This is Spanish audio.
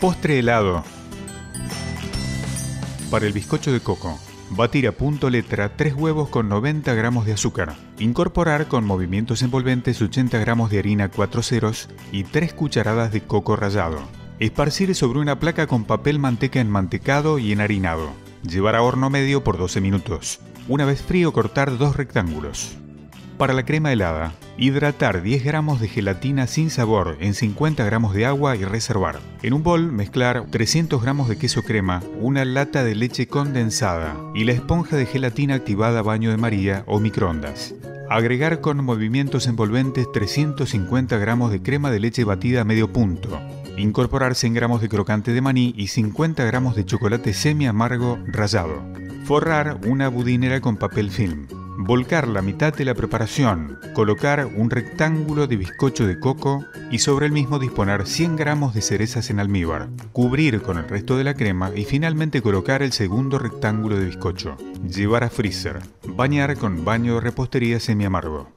Postre helado. Para el bizcocho de coco, batir a punto letra 3 huevos con 90 gramos de azúcar. Incorporar con movimientos envolventes 80 gramos de harina 4 ceros y 3 cucharadas de coco rallado. Esparcir sobre una placa con papel manteca enmantecado y enharinado. Llevar a horno medio por 12 minutos. Una vez frío cortar dos rectángulos. Para la crema helada, hidratar 10 gramos de gelatina sin sabor en 50 gramos de agua y reservar. En un bol mezclar 300 gramos de queso crema, una lata de leche condensada y la esponja de gelatina activada baño de María o microondas. Agregar con movimientos envolventes 350 gramos de crema de leche batida a medio punto. Incorporar 100 gramos de crocante de maní y 50 gramos de chocolate semi amargo rallado. Forrar una budinera con papel film. Volcar la mitad de la preparación, colocar un rectángulo de bizcocho de coco y sobre el mismo disponer 100 gramos de cerezas en almíbar. Cubrir con el resto de la crema y finalmente colocar el segundo rectángulo de bizcocho. Llevar a freezer. Bañar con baño de repostería semi amargo.